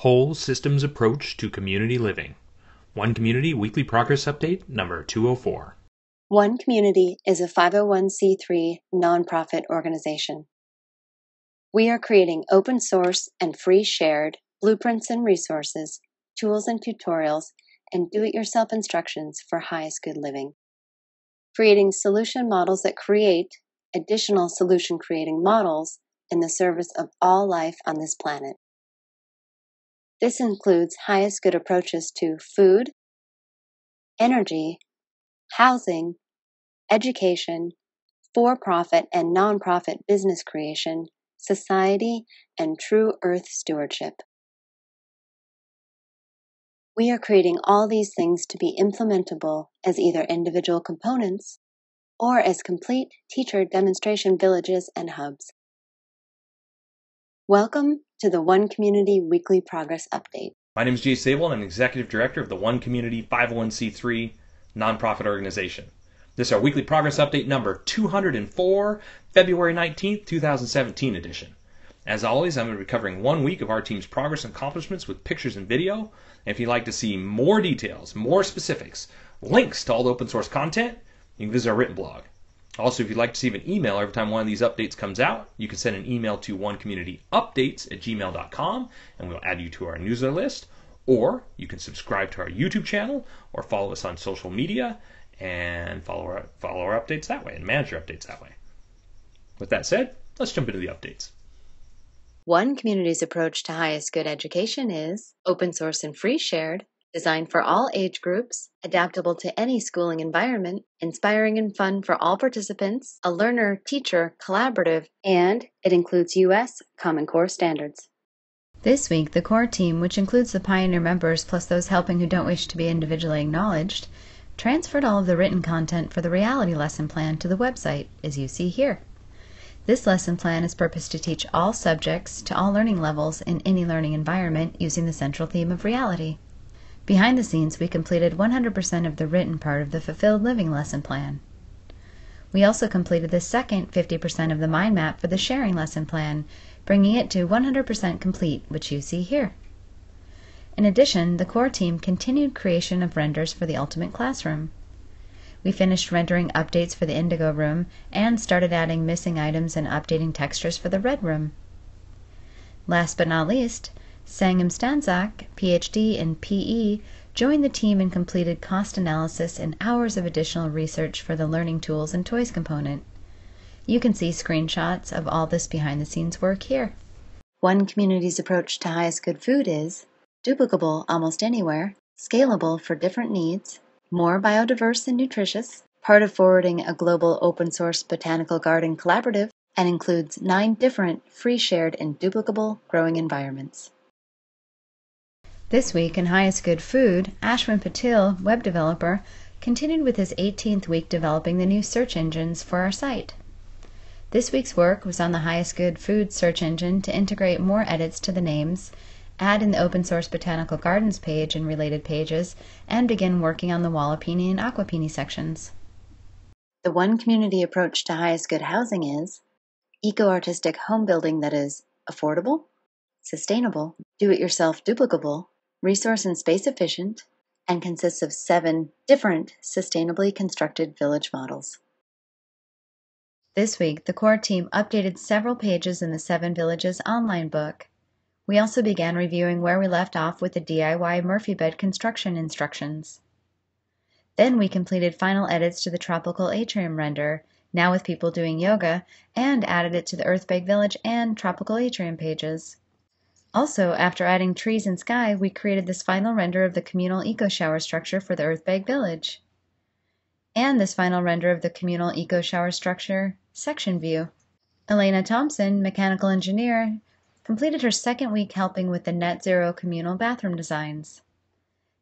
Whole Systems Approach to Community Living. One Community Weekly Progress Update number 204. One Community is a 501c3 nonprofit organization. We are creating open source and free shared blueprints and resources, tools and tutorials, and do it yourself instructions for highest good living. Creating solution models that create additional solution creating models in the service of all life on this planet. This includes highest good approaches to food, energy, housing, education, for profit and non profit business creation, society, and true earth stewardship. We are creating all these things to be implementable as either individual components or as complete teacher demonstration villages and hubs. Welcome to the One Community Weekly Progress Update. My name is Jay Sable, and I'm Executive Director of the One Community 501c3 nonprofit organization. This is our weekly progress update number 204, February 19th, 2017 edition. As always, I'm going to be covering one week of our team's progress and accomplishments with pictures and video. And if you'd like to see more details, more specifics, links to all the open source content, you can visit our written blog. Also, if you'd like to receive an email every time one of these updates comes out, you can send an email to onecommunityupdates at gmail.com and we'll add you to our newsletter list. Or you can subscribe to our YouTube channel or follow us on social media and follow our, follow our updates that way and manage your updates that way. With that said, let's jump into the updates. One community's approach to highest good education is open source and free shared, designed for all age groups, adaptable to any schooling environment, inspiring and fun for all participants, a learner teacher collaborative, and it includes U.S. Common Core standards. This week, the core team, which includes the pioneer members plus those helping who don't wish to be individually acknowledged, transferred all of the written content for the reality lesson plan to the website, as you see here. This lesson plan is purposed to teach all subjects to all learning levels in any learning environment using the central theme of reality. Behind the scenes, we completed 100% of the written part of the Fulfilled Living lesson plan. We also completed the second 50% of the mind map for the sharing lesson plan, bringing it to 100% complete, which you see here. In addition, the core team continued creation of renders for the Ultimate Classroom. We finished rendering updates for the Indigo Room and started adding missing items and updating textures for the Red Room. Last but not least, Sangam Stanzak, PhD in PE, joined the team and completed cost analysis and hours of additional research for the Learning Tools and Toys component. You can see screenshots of all this behind the scenes work here. One community's approach to highest good food is duplicable almost anywhere, scalable for different needs, more biodiverse and nutritious, part of forwarding a global open source botanical garden collaborative, and includes nine different free shared and duplicable growing environments. This week in Highest Good Food, Ashwin Patil, web developer, continued with his 18th week developing the new search engines for our site. This week's work was on the Highest Good Food search engine to integrate more edits to the names add in the open source Botanical Gardens page and related pages, and begin working on the Walipini and Aquapini sections. The one community approach to highest good housing is eco-artistic home building that is affordable, sustainable, do-it-yourself duplicable, resource and space efficient, and consists of seven different sustainably constructed village models. This week, the core team updated several pages in the Seven Villages online book we also began reviewing where we left off with the DIY Murphy bed construction instructions. Then we completed final edits to the tropical atrium render, now with people doing yoga, and added it to the Earthbag Village and tropical atrium pages. Also, after adding trees and sky, we created this final render of the communal eco shower structure for the Earthbag Village. And this final render of the communal eco shower structure section view. Elena Thompson, mechanical engineer, completed her second week helping with the net zero communal bathroom designs.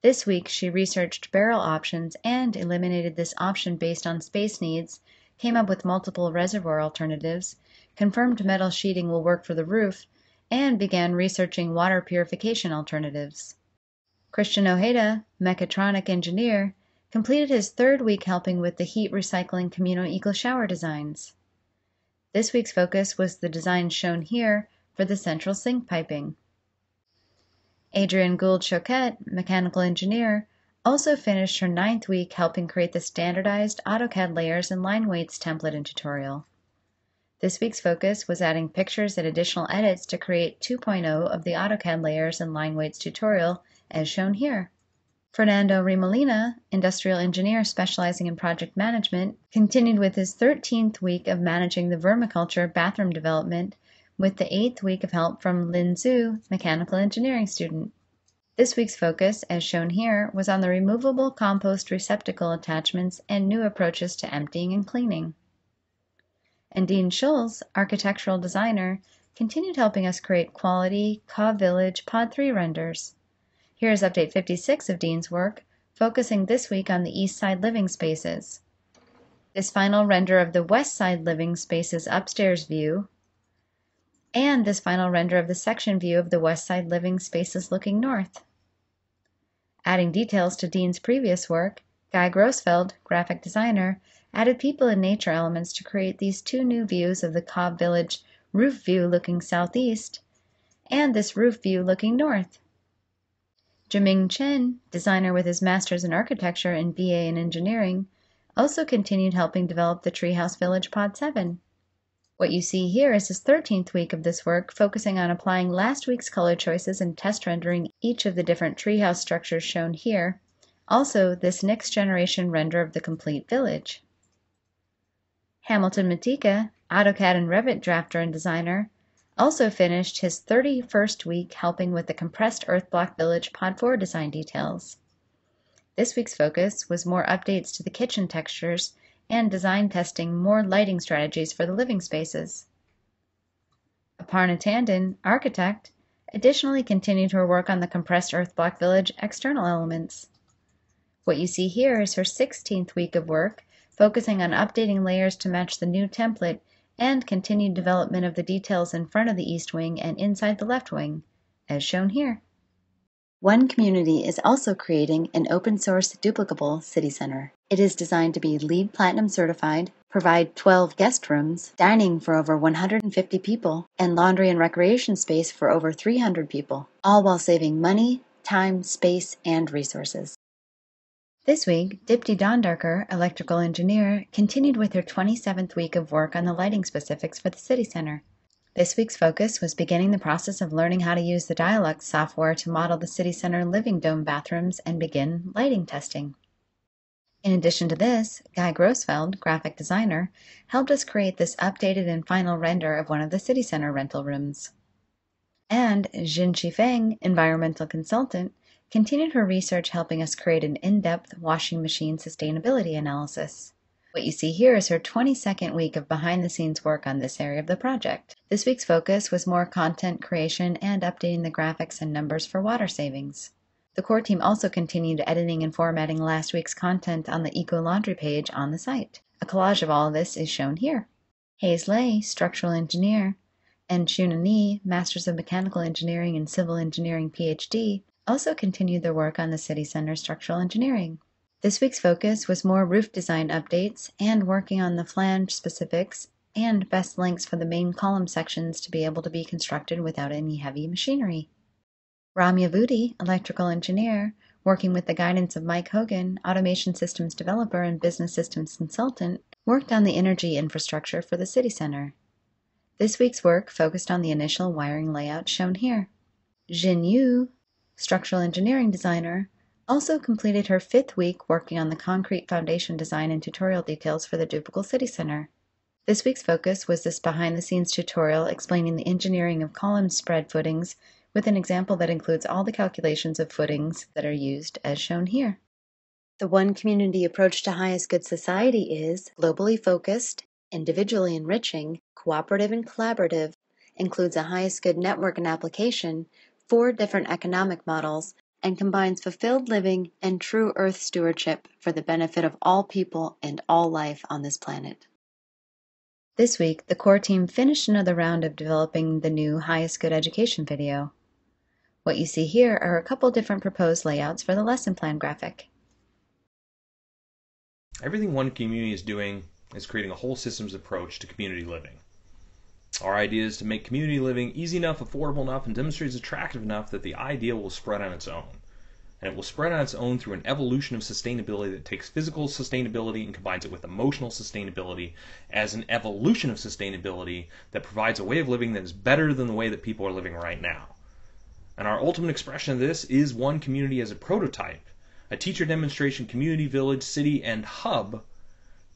This week, she researched barrel options and eliminated this option based on space needs, came up with multiple reservoir alternatives, confirmed metal sheeting will work for the roof, and began researching water purification alternatives. Christian Ojeda, mechatronic engineer, completed his third week helping with the heat recycling communal eco shower designs. This week's focus was the design shown here for the central sink piping. Adrienne Gould Choquette, mechanical engineer, also finished her ninth week helping create the standardized AutoCAD layers and line weights template and tutorial. This week's focus was adding pictures and additional edits to create 2.0 of the AutoCAD layers and line weights tutorial as shown here. Fernando Remolina, industrial engineer specializing in project management, continued with his 13th week of managing the vermiculture bathroom development with the 8th week of help from Lin Zhu, mechanical engineering student. This week's focus, as shown here, was on the removable compost receptacle attachments and new approaches to emptying and cleaning. And Dean Schulz, architectural designer, continued helping us create quality Cob Village Pod 3 renders. Here is update 56 of Dean's work, focusing this week on the East Side living spaces. This final render of the West Side living spaces upstairs view, and this final render of the section view of the West Side living spaces looking north. Adding details to Dean's previous work, Guy Grossfeld, graphic designer, added people and nature elements to create these two new views of the Cob Village roof view looking southeast and this roof view looking north. Jiming Chen, designer with his master's in architecture and BA in engineering, also continued helping develop the Treehouse Village Pod 7. What you see here is his 13th week of this work, focusing on applying last week's color choices and test rendering each of the different treehouse structures shown here, also this next generation render of the complete village. Hamilton Matika, AutoCAD and Revit drafter and designer, also finished his 31st week helping with the compressed earth block village Pod 4 design details. This week's focus was more updates to the kitchen textures and design testing more lighting strategies for the living spaces. Aparna Tandon, architect, additionally continued her work on the compressed earth block village external elements. What you see here is her 16th week of work, focusing on updating layers to match the new template and continued development of the details in front of the east wing and inside the left wing, as shown here. One Community is also creating an open source duplicable city center. It is designed to be LEED Platinum certified, provide 12 guest rooms, dining for over 150 people, and laundry and recreation space for over 300 people, all while saving money, time, space, and resources. This week, Dipti Dondarkar, electrical engineer, continued with her 27th week of work on the lighting specifics for the city center. This week's focus was beginning the process of learning how to use the Dialux software to model the city center living dome bathrooms and begin lighting testing. In addition to this, Guy Grossfeld, graphic designer, helped us create this updated and final render of one of the city center rental rooms. And Jin Feng, environmental consultant, continued her research helping us create an in-depth washing machine sustainability analysis. What you see here is her 22nd week of behind-the-scenes work on this area of the project. This week's focus was more content creation and updating the graphics and numbers for water savings. The core team also continued editing and formatting last week's content on the Eco Laundry page on the site. A collage of all of this is shown here. Hayes Lay, structural engineer, and Ni, Masters of Mechanical Engineering and Civil Engineering PhD, also continued their work on the City Center structural engineering. This week's focus was more roof design updates and working on the flange specifics and best lengths for the main column sections to be able to be constructed without any heavy machinery. Ramya Vudi, electrical engineer, working with the guidance of Mike Hogan, automation systems developer and business systems consultant, worked on the energy infrastructure for the city center. This week's work focused on the initial wiring layout shown here. Jin Yu, structural engineering designer, also completed her fifth week working on the concrete foundation design and tutorial details for the Duplicable City Center. This week's focus was this behind the scenes tutorial explaining the engineering of column spread footings with an example that includes all the calculations of footings that are used as shown here. The One Community approach to highest good society is globally focused, individually enriching, cooperative and collaborative, includes a highest good network and application, four different economic models and combines fulfilled living and true earth stewardship for the benefit of all people and all life on this planet. This week, the core team finished another round of developing the new Highest Good Education video. What you see here are a couple different proposed layouts for the lesson plan graphic. Everything One Community is doing is creating a whole systems approach to community living. Our idea is to make community living easy enough, affordable enough, and demonstrates attractive enough that the idea will spread on its own. And it will spread on its own through an evolution of sustainability that takes physical sustainability and combines it with emotional sustainability as an evolution of sustainability that provides a way of living that is better than the way that people are living right now. And our ultimate expression of this is one community as a prototype, a teacher demonstration community, village, city, and hub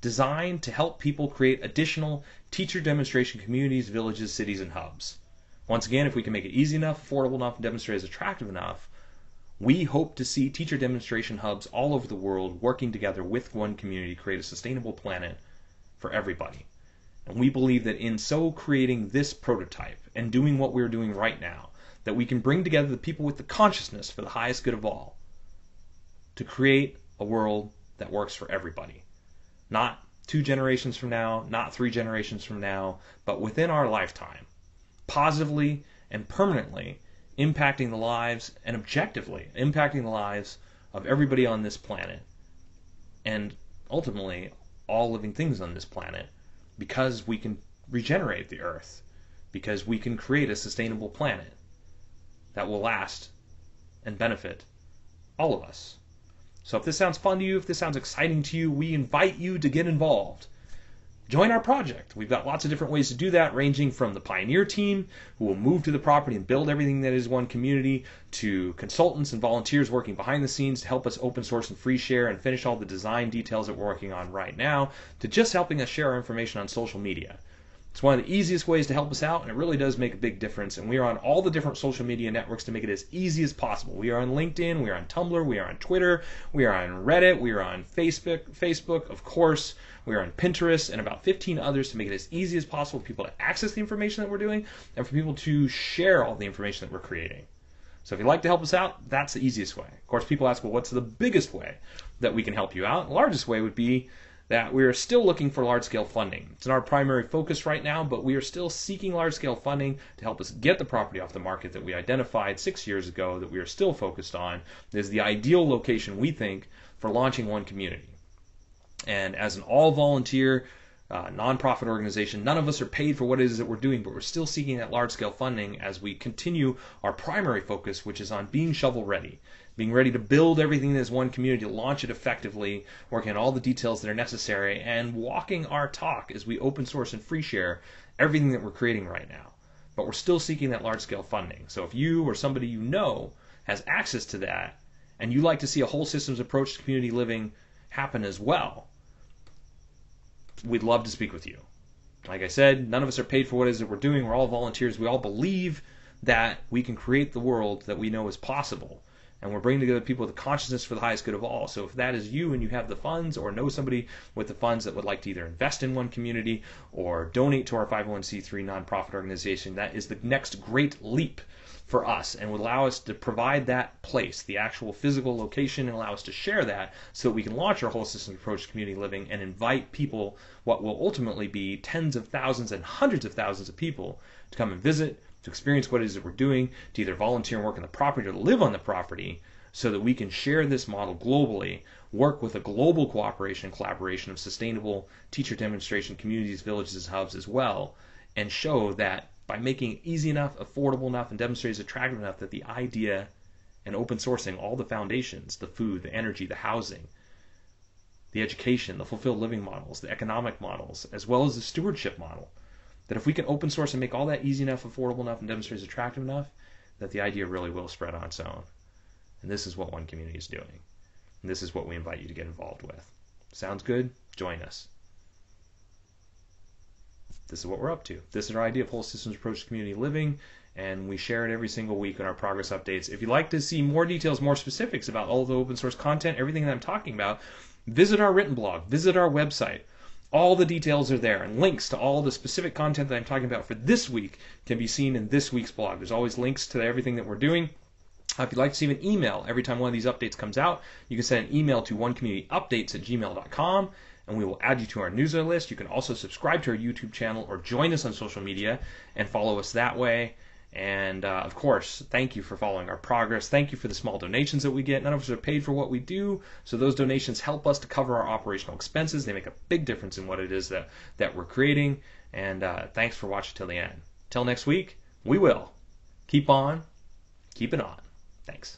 designed to help people create additional teacher demonstration communities, villages, cities, and hubs. Once again, if we can make it easy enough, affordable enough, and demonstrate as attractive enough, we hope to see teacher demonstration hubs all over the world working together with one community to create a sustainable planet for everybody. And we believe that in so creating this prototype and doing what we're doing right now, that we can bring together the people with the consciousness for the highest good of all to create a world that works for everybody. Not two generations from now, not three generations from now, but within our lifetime, positively and permanently impacting the lives and objectively impacting the lives of everybody on this planet and ultimately all living things on this planet because we can regenerate the earth, because we can create a sustainable planet that will last and benefit all of us. So if this sounds fun to you, if this sounds exciting to you, we invite you to get involved. Join our project. We've got lots of different ways to do that, ranging from the pioneer team, who will move to the property and build everything that is one community, to consultants and volunteers working behind the scenes to help us open source and free share and finish all the design details that we're working on right now, to just helping us share our information on social media. It's one of the easiest ways to help us out, and it really does make a big difference. And we are on all the different social media networks to make it as easy as possible. We are on LinkedIn, we are on Tumblr, we are on Twitter, we are on Reddit, we are on Facebook, Facebook, of course. We are on Pinterest and about 15 others to make it as easy as possible for people to access the information that we're doing and for people to share all the information that we're creating. So if you'd like to help us out, that's the easiest way. Of course, people ask, well, what's the biggest way that we can help you out? The largest way would be that we are still looking for large scale funding. It's not our primary focus right now, but we are still seeking large scale funding to help us get the property off the market that we identified six years ago that we are still focused on is the ideal location we think for launching one community. And as an all volunteer uh, nonprofit organization, none of us are paid for what it is that we're doing, but we're still seeking that large scale funding as we continue our primary focus, which is on being shovel ready being ready to build everything as one community, launch it effectively, working on all the details that are necessary, and walking our talk as we open source and free share everything that we're creating right now. But we're still seeking that large scale funding. So if you or somebody you know has access to that, and you like to see a whole systems approach to community living happen as well, we'd love to speak with you. Like I said, none of us are paid for what it is that we're doing. We're all volunteers. We all believe that we can create the world that we know is possible and we're bringing together people with the consciousness for the highest good of all. So if that is you and you have the funds or know somebody with the funds that would like to either invest in one community or donate to our 501c3 nonprofit organization, that is the next great leap for us and would allow us to provide that place, the actual physical location, and allow us to share that so that we can launch our whole system approach to community living and invite people, what will ultimately be tens of thousands and hundreds of thousands of people, to come and visit, to experience what it is that we're doing, to either volunteer and work on the property or to live on the property, so that we can share this model globally, work with a global cooperation and collaboration of sustainable teacher demonstration communities, villages, hubs as well, and show that by making it easy enough, affordable enough, and demonstrated attractive enough that the idea and open sourcing all the foundations, the food, the energy, the housing, the education, the fulfilled living models, the economic models, as well as the stewardship model, that if we can open source and make all that easy enough, affordable enough, and demonstrate attractive enough, that the idea really will spread on its own. And this is what One Community is doing. And this is what we invite you to get involved with. Sounds good? Join us. This is what we're up to. This is our idea of whole systems approach to community living, and we share it every single week in our progress updates. If you'd like to see more details, more specifics about all the open source content, everything that I'm talking about, visit our written blog, visit our website. All the details are there, and links to all the specific content that I'm talking about for this week can be seen in this week's blog. There's always links to everything that we're doing. Uh, if you'd like to receive an email every time one of these updates comes out, you can send an email to onecommunityupdates at gmail.com and we will add you to our newsletter list. You can also subscribe to our YouTube channel or join us on social media and follow us that way. And uh, of course, thank you for following our progress. Thank you for the small donations that we get. None of us are paid for what we do, so those donations help us to cover our operational expenses. They make a big difference in what it is that, that we're creating. And uh, thanks for watching till the end. Till next week, we will keep on, keeping on. Thanks.